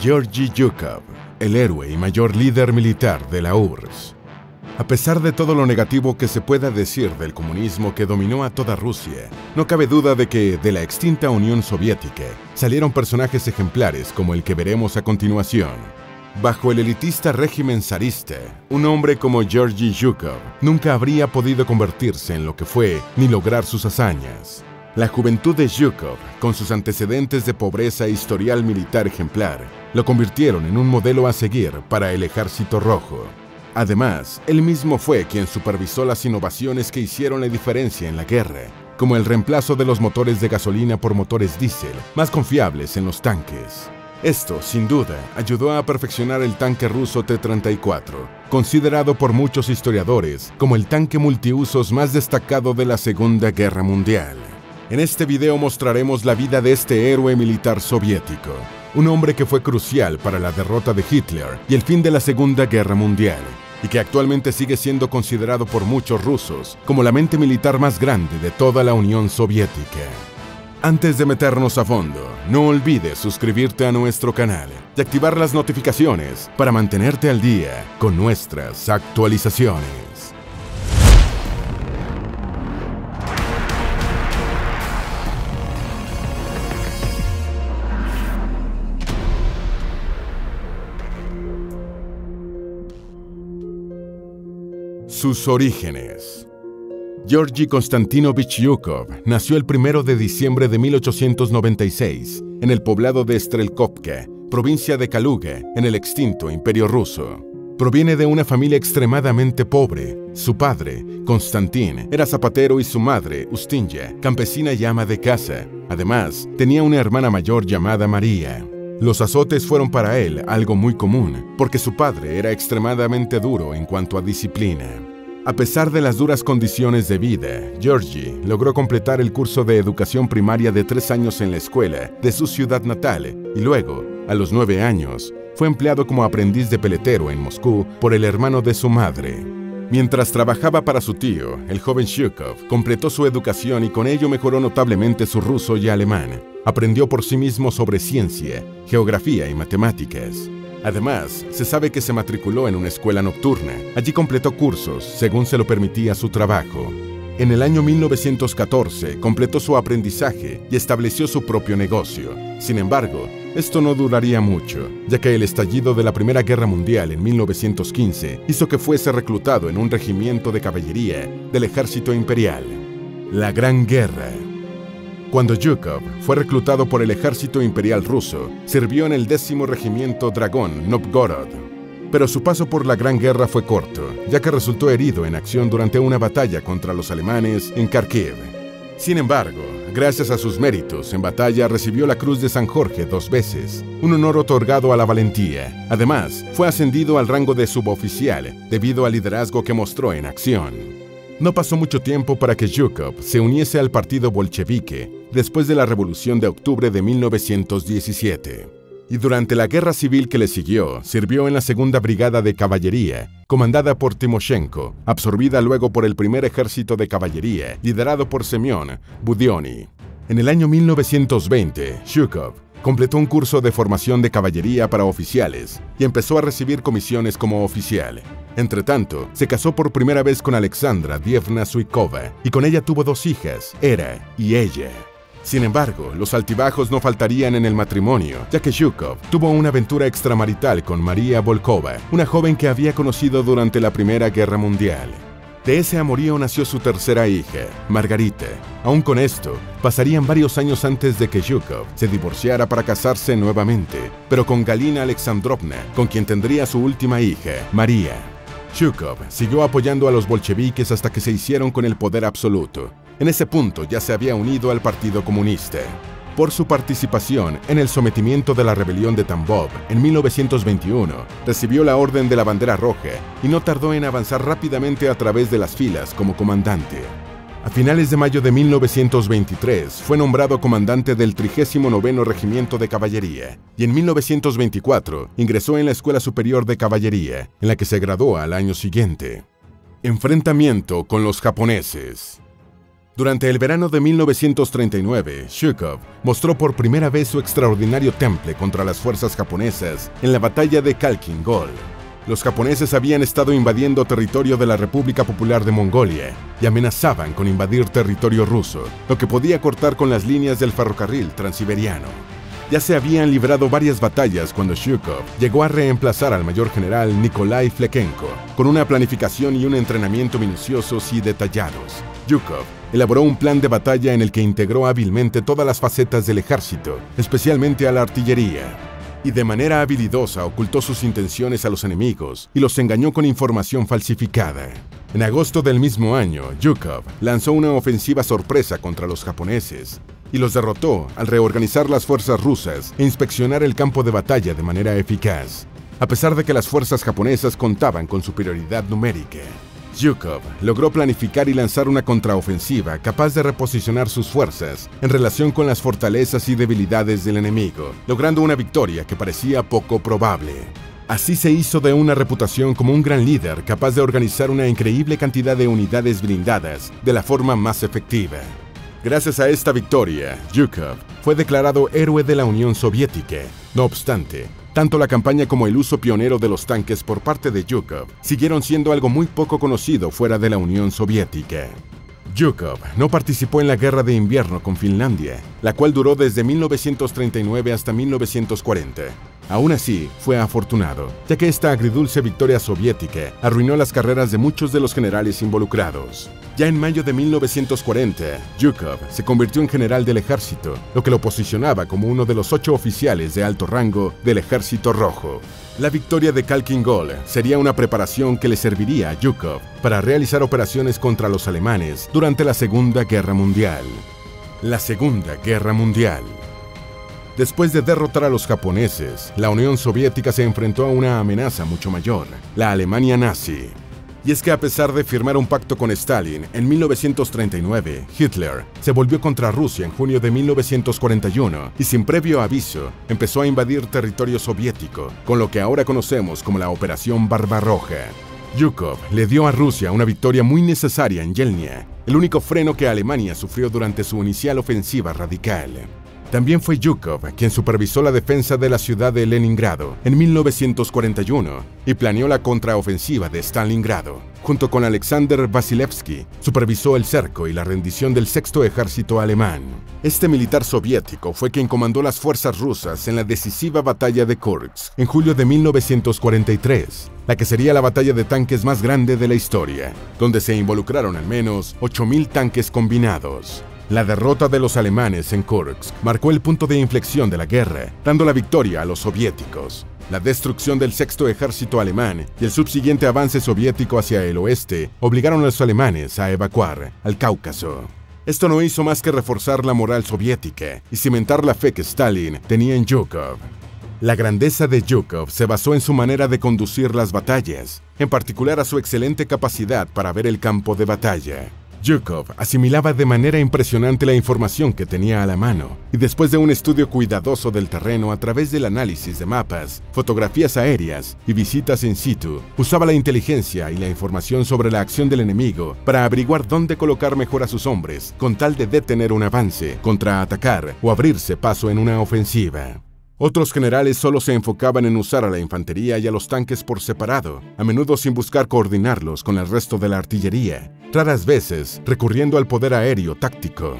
Georgy Yukov, el héroe y mayor líder militar de la URSS. A pesar de todo lo negativo que se pueda decir del comunismo que dominó a toda Rusia, no cabe duda de que de la extinta Unión Soviética salieron personajes ejemplares como el que veremos a continuación. Bajo el elitista régimen zarista, un hombre como Georgy Yukov nunca habría podido convertirse en lo que fue ni lograr sus hazañas. La juventud de Yukov, con sus antecedentes de pobreza e historial militar ejemplar, lo convirtieron en un modelo a seguir para el Ejército Rojo. Además, él mismo fue quien supervisó las innovaciones que hicieron la diferencia en la guerra, como el reemplazo de los motores de gasolina por motores diésel, más confiables en los tanques. Esto, sin duda, ayudó a perfeccionar el tanque ruso T-34, considerado por muchos historiadores como el tanque multiusos más destacado de la Segunda Guerra Mundial. En este video mostraremos la vida de este héroe militar soviético, un hombre que fue crucial para la derrota de Hitler y el fin de la Segunda Guerra Mundial, y que actualmente sigue siendo considerado por muchos rusos como la mente militar más grande de toda la Unión Soviética. Antes de meternos a fondo, no olvides suscribirte a nuestro canal y activar las notificaciones para mantenerte al día con nuestras actualizaciones. Sus orígenes. Georgy Konstantinovich Yukov nació el 1 de diciembre de 1896 en el poblado de Strelkovka, provincia de Kaluga, en el extinto Imperio Ruso. Proviene de una familia extremadamente pobre. Su padre, Konstantin, era zapatero y su madre, Ustinja, campesina y ama de casa. Además, tenía una hermana mayor llamada María. Los azotes fueron para él algo muy común, porque su padre era extremadamente duro en cuanto a disciplina. A pesar de las duras condiciones de vida, Georgie logró completar el curso de educación primaria de tres años en la escuela de su ciudad natal y luego, a los nueve años, fue empleado como aprendiz de peletero en Moscú por el hermano de su madre. Mientras trabajaba para su tío, el joven Shukov completó su educación y con ello mejoró notablemente su ruso y alemán. Aprendió por sí mismo sobre ciencia, geografía y matemáticas. Además, se sabe que se matriculó en una escuela nocturna. Allí completó cursos, según se lo permitía su trabajo. En el año 1914 completó su aprendizaje y estableció su propio negocio. Sin embargo, esto no duraría mucho, ya que el estallido de la Primera Guerra Mundial en 1915 hizo que fuese reclutado en un regimiento de caballería del ejército imperial. La Gran Guerra cuando Yukov fue reclutado por el ejército imperial ruso, sirvió en el décimo regimiento Dragón Novgorod. Pero su paso por la Gran Guerra fue corto, ya que resultó herido en acción durante una batalla contra los alemanes en Kharkiv. Sin embargo, gracias a sus méritos en batalla recibió la Cruz de San Jorge dos veces, un honor otorgado a la valentía. Además, fue ascendido al rango de suboficial debido al liderazgo que mostró en acción. No pasó mucho tiempo para que Yukov se uniese al partido bolchevique después de la Revolución de Octubre de 1917. Y durante la guerra civil que le siguió, sirvió en la Segunda Brigada de Caballería, comandada por Timoshenko, absorbida luego por el primer ejército de caballería, liderado por Semyon Budioni. En el año 1920, Shukov completó un curso de formación de caballería para oficiales y empezó a recibir comisiones como oficial. Entretanto, se casó por primera vez con Alexandra Dievna Suikova y con ella tuvo dos hijas, Era y ella. Sin embargo, los altibajos no faltarían en el matrimonio, ya que Shukov tuvo una aventura extramarital con María Volkova, una joven que había conocido durante la Primera Guerra Mundial. De ese amorío nació su tercera hija, Margarita. Aún con esto, pasarían varios años antes de que Yukov se divorciara para casarse nuevamente, pero con Galina Alexandrovna, con quien tendría su última hija, María. Shukov siguió apoyando a los bolcheviques hasta que se hicieron con el poder absoluto. En ese punto ya se había unido al Partido Comunista. Por su participación en el sometimiento de la rebelión de Tambov en 1921, recibió la Orden de la Bandera Roja y no tardó en avanzar rápidamente a través de las filas como comandante. A finales de mayo de 1923 fue nombrado comandante del 39 Regimiento de Caballería y en 1924 ingresó en la Escuela Superior de Caballería, en la que se graduó al año siguiente. Enfrentamiento con los japoneses. Durante el verano de 1939, Shukov mostró por primera vez su extraordinario temple contra las fuerzas japonesas en la batalla de Khalkhin Gol. Los japoneses habían estado invadiendo territorio de la República Popular de Mongolia y amenazaban con invadir territorio ruso, lo que podía cortar con las líneas del ferrocarril transiberiano. Ya se habían librado varias batallas cuando Shukov llegó a reemplazar al mayor general Nikolai Flekenko, con una planificación y un entrenamiento minuciosos y detallados. Yukov elaboró un plan de batalla en el que integró hábilmente todas las facetas del ejército, especialmente a la artillería, y de manera habilidosa ocultó sus intenciones a los enemigos y los engañó con información falsificada. En agosto del mismo año, Yukov lanzó una ofensiva sorpresa contra los japoneses y los derrotó al reorganizar las fuerzas rusas e inspeccionar el campo de batalla de manera eficaz, a pesar de que las fuerzas japonesas contaban con superioridad numérica. Yukov logró planificar y lanzar una contraofensiva capaz de reposicionar sus fuerzas en relación con las fortalezas y debilidades del enemigo, logrando una victoria que parecía poco probable. Así se hizo de una reputación como un gran líder capaz de organizar una increíble cantidad de unidades blindadas de la forma más efectiva. Gracias a esta victoria, Yukov fue declarado héroe de la Unión Soviética. No obstante, tanto la campaña como el uso pionero de los tanques por parte de Yukov siguieron siendo algo muy poco conocido fuera de la Unión Soviética. Yukov no participó en la Guerra de Invierno con Finlandia, la cual duró desde 1939 hasta 1940. Aún así, fue afortunado, ya que esta agridulce victoria soviética arruinó las carreras de muchos de los generales involucrados. Ya en mayo de 1940, Yukov se convirtió en general del ejército, lo que lo posicionaba como uno de los ocho oficiales de alto rango del Ejército Rojo. La victoria de Khalkhin Gol sería una preparación que le serviría a Yukov para realizar operaciones contra los alemanes durante la Segunda Guerra Mundial. La Segunda Guerra Mundial. Después de derrotar a los japoneses, la Unión Soviética se enfrentó a una amenaza mucho mayor, la Alemania nazi. Y es que a pesar de firmar un pacto con Stalin en 1939, Hitler se volvió contra Rusia en junio de 1941 y sin previo aviso empezó a invadir territorio soviético, con lo que ahora conocemos como la Operación Barbarroja. Yukov le dio a Rusia una victoria muy necesaria en Yelnya, el único freno que Alemania sufrió durante su inicial ofensiva radical. También fue Yukov quien supervisó la defensa de la ciudad de Leningrado en 1941 y planeó la contraofensiva de Stalingrado. Junto con Alexander Vasilevsky, supervisó el cerco y la rendición del sexto ejército alemán. Este militar soviético fue quien comandó las fuerzas rusas en la decisiva batalla de Kursk en julio de 1943, la que sería la batalla de tanques más grande de la historia, donde se involucraron al menos 8.000 tanques combinados. La derrota de los alemanes en Kursk marcó el punto de inflexión de la guerra, dando la victoria a los soviéticos. La destrucción del sexto ejército alemán y el subsiguiente avance soviético hacia el oeste obligaron a los alemanes a evacuar al Cáucaso. Esto no hizo más que reforzar la moral soviética y cimentar la fe que Stalin tenía en Yukov. La grandeza de Yukov se basó en su manera de conducir las batallas, en particular a su excelente capacidad para ver el campo de batalla. Yukov asimilaba de manera impresionante la información que tenía a la mano y después de un estudio cuidadoso del terreno a través del análisis de mapas, fotografías aéreas y visitas in situ, usaba la inteligencia y la información sobre la acción del enemigo para averiguar dónde colocar mejor a sus hombres con tal de detener un avance, contraatacar o abrirse paso en una ofensiva. Otros generales solo se enfocaban en usar a la infantería y a los tanques por separado, a menudo sin buscar coordinarlos con el resto de la artillería, raras veces recurriendo al poder aéreo táctico.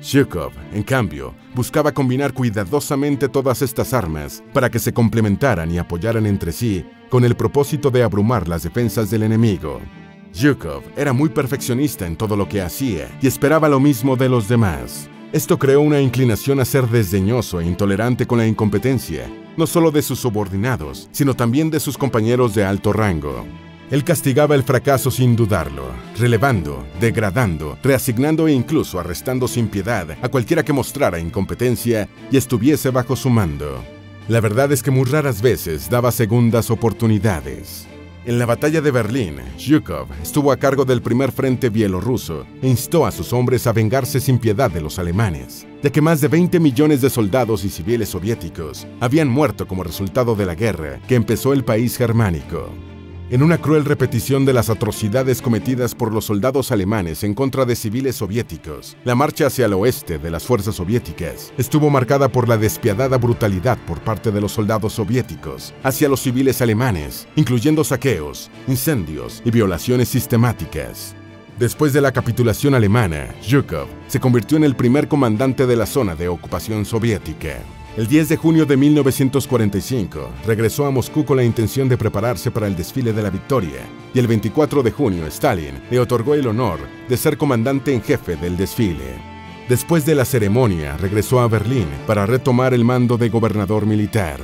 Shukov, en cambio, buscaba combinar cuidadosamente todas estas armas para que se complementaran y apoyaran entre sí con el propósito de abrumar las defensas del enemigo. Yukov era muy perfeccionista en todo lo que hacía y esperaba lo mismo de los demás. Esto creó una inclinación a ser desdeñoso e intolerante con la incompetencia, no solo de sus subordinados, sino también de sus compañeros de alto rango. Él castigaba el fracaso sin dudarlo, relevando, degradando, reasignando e incluso arrestando sin piedad a cualquiera que mostrara incompetencia y estuviese bajo su mando. La verdad es que muy raras veces daba segundas oportunidades. En la batalla de Berlín, Zhukov estuvo a cargo del primer frente bielorruso e instó a sus hombres a vengarse sin piedad de los alemanes, ya que más de 20 millones de soldados y civiles soviéticos habían muerto como resultado de la guerra que empezó el país germánico. En una cruel repetición de las atrocidades cometidas por los soldados alemanes en contra de civiles soviéticos, la marcha hacia el oeste de las fuerzas soviéticas estuvo marcada por la despiadada brutalidad por parte de los soldados soviéticos hacia los civiles alemanes, incluyendo saqueos, incendios y violaciones sistemáticas. Después de la capitulación alemana, Zhukov se convirtió en el primer comandante de la zona de ocupación soviética. El 10 de junio de 1945 regresó a Moscú con la intención de prepararse para el desfile de la victoria y el 24 de junio Stalin le otorgó el honor de ser comandante en jefe del desfile. Después de la ceremonia regresó a Berlín para retomar el mando de gobernador militar.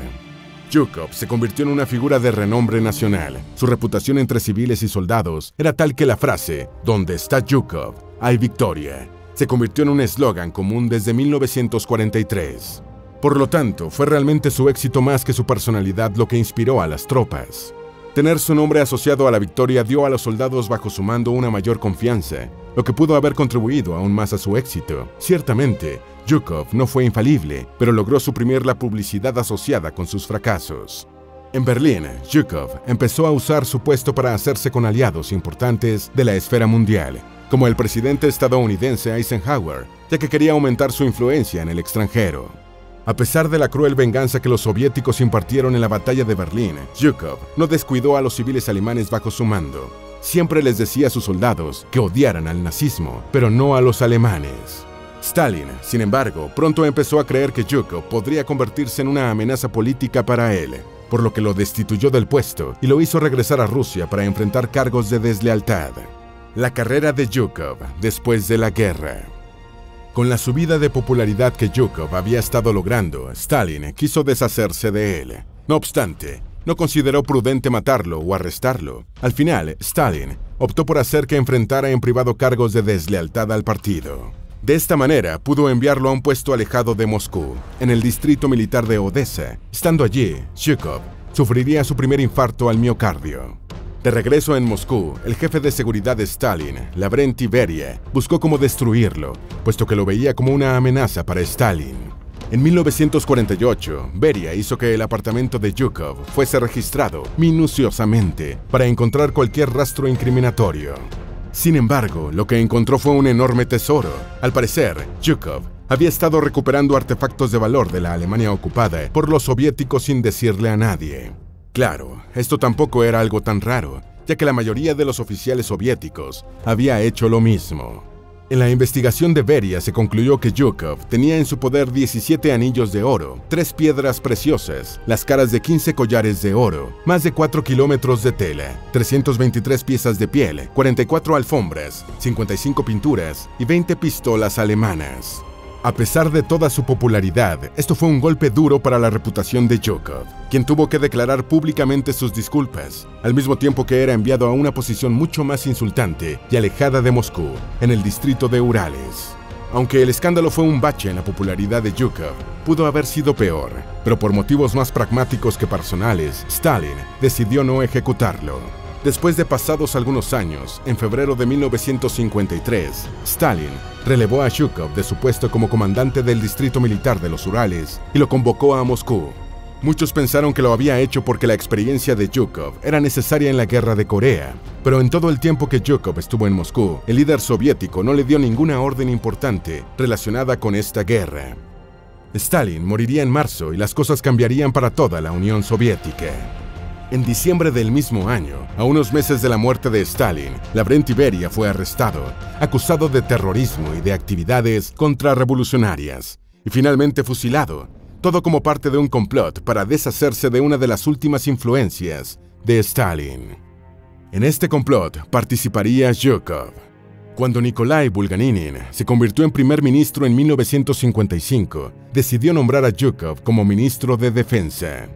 Zhukov se convirtió en una figura de renombre nacional. Su reputación entre civiles y soldados era tal que la frase «Donde está Zhukov, hay victoria» se convirtió en un eslogan común desde 1943. Por lo tanto, fue realmente su éxito más que su personalidad lo que inspiró a las tropas. Tener su nombre asociado a la victoria dio a los soldados bajo su mando una mayor confianza, lo que pudo haber contribuido aún más a su éxito. Ciertamente, Yukov no fue infalible, pero logró suprimir la publicidad asociada con sus fracasos. En Berlín, Yukov empezó a usar su puesto para hacerse con aliados importantes de la esfera mundial, como el presidente estadounidense Eisenhower, ya que quería aumentar su influencia en el extranjero. A pesar de la cruel venganza que los soviéticos impartieron en la batalla de Berlín, Zhukov no descuidó a los civiles alemanes bajo su mando. Siempre les decía a sus soldados que odiaran al nazismo, pero no a los alemanes. Stalin, sin embargo, pronto empezó a creer que Zhukov podría convertirse en una amenaza política para él, por lo que lo destituyó del puesto y lo hizo regresar a Rusia para enfrentar cargos de deslealtad. La carrera de Zhukov después de la guerra. Con la subida de popularidad que Yukov había estado logrando, Stalin quiso deshacerse de él. No obstante, no consideró prudente matarlo o arrestarlo. Al final, Stalin optó por hacer que enfrentara en privado cargos de deslealtad al partido. De esta manera, pudo enviarlo a un puesto alejado de Moscú, en el distrito militar de Odessa. Estando allí, Zhukov sufriría su primer infarto al miocardio. De regreso en Moscú, el jefe de seguridad de Stalin, Lavrenti Beria, buscó cómo destruirlo, puesto que lo veía como una amenaza para Stalin. En 1948, Beria hizo que el apartamento de Yukov fuese registrado minuciosamente para encontrar cualquier rastro incriminatorio. Sin embargo, lo que encontró fue un enorme tesoro. Al parecer, Yukov había estado recuperando artefactos de valor de la Alemania ocupada por los soviéticos sin decirle a nadie. Claro, esto tampoco era algo tan raro, ya que la mayoría de los oficiales soviéticos había hecho lo mismo. En la investigación de Beria se concluyó que Yukov tenía en su poder 17 anillos de oro, 3 piedras preciosas, las caras de 15 collares de oro, más de 4 kilómetros de tela, 323 piezas de piel, 44 alfombras, 55 pinturas y 20 pistolas alemanas. A pesar de toda su popularidad, esto fue un golpe duro para la reputación de Yukov, quien tuvo que declarar públicamente sus disculpas, al mismo tiempo que era enviado a una posición mucho más insultante y alejada de Moscú, en el distrito de Urales. Aunque el escándalo fue un bache en la popularidad de Yukov, pudo haber sido peor, pero por motivos más pragmáticos que personales, Stalin decidió no ejecutarlo. Después de pasados algunos años, en febrero de 1953, Stalin relevó a Zhukov de su puesto como comandante del distrito militar de los Urales y lo convocó a Moscú. Muchos pensaron que lo había hecho porque la experiencia de Zhukov era necesaria en la guerra de Corea, pero en todo el tiempo que Zhukov estuvo en Moscú, el líder soviético no le dio ninguna orden importante relacionada con esta guerra. Stalin moriría en marzo y las cosas cambiarían para toda la Unión Soviética. En diciembre del mismo año, a unos meses de la muerte de Stalin, Lavrenti Beria fue arrestado, acusado de terrorismo y de actividades contrarrevolucionarias, y finalmente fusilado, todo como parte de un complot para deshacerse de una de las últimas influencias de Stalin. En este complot participaría Zhukov. Cuando Nikolai Bulganinin se convirtió en primer ministro en 1955, decidió nombrar a Zhukov como ministro de Defensa.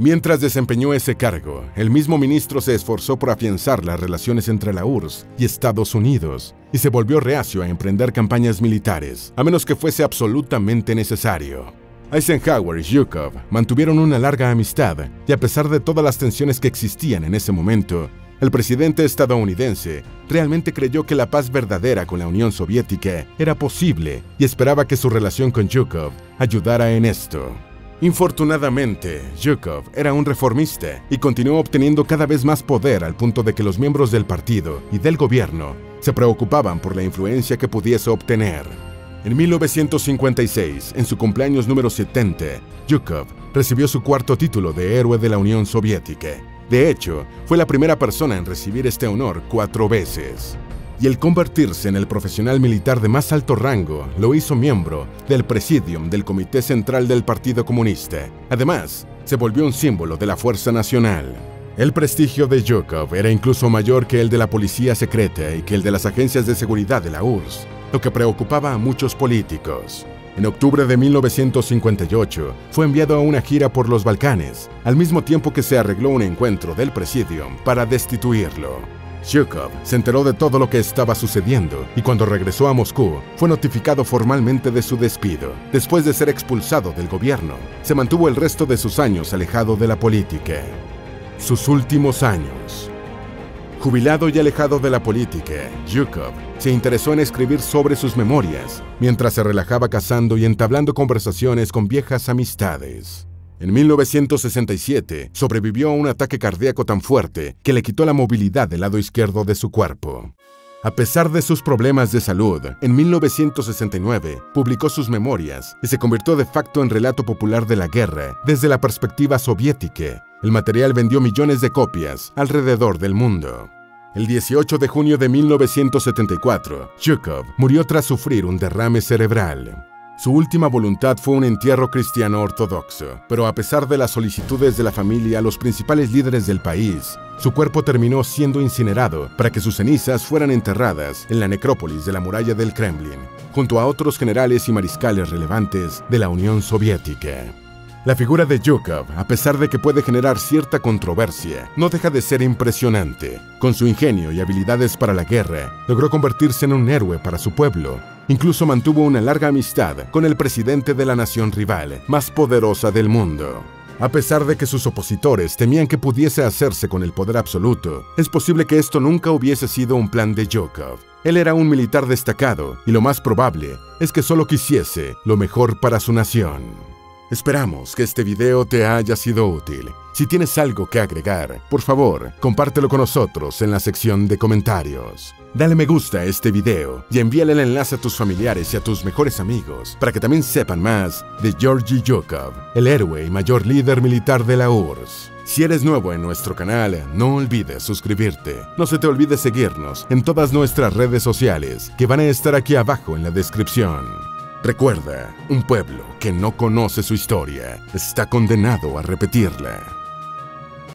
Mientras desempeñó ese cargo, el mismo ministro se esforzó por afianzar las relaciones entre la URSS y Estados Unidos y se volvió reacio a emprender campañas militares, a menos que fuese absolutamente necesario. Eisenhower y Zhukov mantuvieron una larga amistad y a pesar de todas las tensiones que existían en ese momento, el presidente estadounidense realmente creyó que la paz verdadera con la Unión Soviética era posible y esperaba que su relación con Zhukov ayudara en esto. Infortunadamente, Zhukov era un reformista y continuó obteniendo cada vez más poder al punto de que los miembros del partido y del gobierno se preocupaban por la influencia que pudiese obtener. En 1956, en su cumpleaños número 70, Zhukov recibió su cuarto título de héroe de la Unión Soviética. De hecho, fue la primera persona en recibir este honor cuatro veces y el convertirse en el profesional militar de más alto rango lo hizo miembro del presidium del Comité Central del Partido Comunista. Además, se volvió un símbolo de la Fuerza Nacional. El prestigio de Yukov era incluso mayor que el de la policía secreta y que el de las agencias de seguridad de la URSS, lo que preocupaba a muchos políticos. En octubre de 1958 fue enviado a una gira por los Balcanes, al mismo tiempo que se arregló un encuentro del Presidium para destituirlo. Zhukov se enteró de todo lo que estaba sucediendo y cuando regresó a Moscú fue notificado formalmente de su despido. Después de ser expulsado del gobierno, se mantuvo el resto de sus años alejado de la política. Sus últimos años. Jubilado y alejado de la política, Zhukov se interesó en escribir sobre sus memorias, mientras se relajaba cazando y entablando conversaciones con viejas amistades. En 1967 sobrevivió a un ataque cardíaco tan fuerte que le quitó la movilidad del lado izquierdo de su cuerpo. A pesar de sus problemas de salud, en 1969 publicó sus memorias y se convirtió de facto en relato popular de la guerra desde la perspectiva soviética. El material vendió millones de copias alrededor del mundo. El 18 de junio de 1974, Chukov murió tras sufrir un derrame cerebral. Su última voluntad fue un entierro cristiano ortodoxo, pero a pesar de las solicitudes de la familia a los principales líderes del país, su cuerpo terminó siendo incinerado para que sus cenizas fueran enterradas en la necrópolis de la muralla del Kremlin, junto a otros generales y mariscales relevantes de la Unión Soviética. La figura de Yukov, a pesar de que puede generar cierta controversia, no deja de ser impresionante. Con su ingenio y habilidades para la guerra, logró convertirse en un héroe para su pueblo Incluso mantuvo una larga amistad con el presidente de la nación rival, más poderosa del mundo. A pesar de que sus opositores temían que pudiese hacerse con el poder absoluto, es posible que esto nunca hubiese sido un plan de Yokov. Él era un militar destacado y lo más probable es que solo quisiese lo mejor para su nación. Esperamos que este video te haya sido útil. Si tienes algo que agregar, por favor, compártelo con nosotros en la sección de comentarios. Dale me gusta a este video y envíale el enlace a tus familiares y a tus mejores amigos para que también sepan más de Georgy Yukov, el héroe y mayor líder militar de la URSS. Si eres nuevo en nuestro canal, no olvides suscribirte. No se te olvide seguirnos en todas nuestras redes sociales que van a estar aquí abajo en la descripción. Recuerda, un pueblo que no conoce su historia está condenado a repetirla.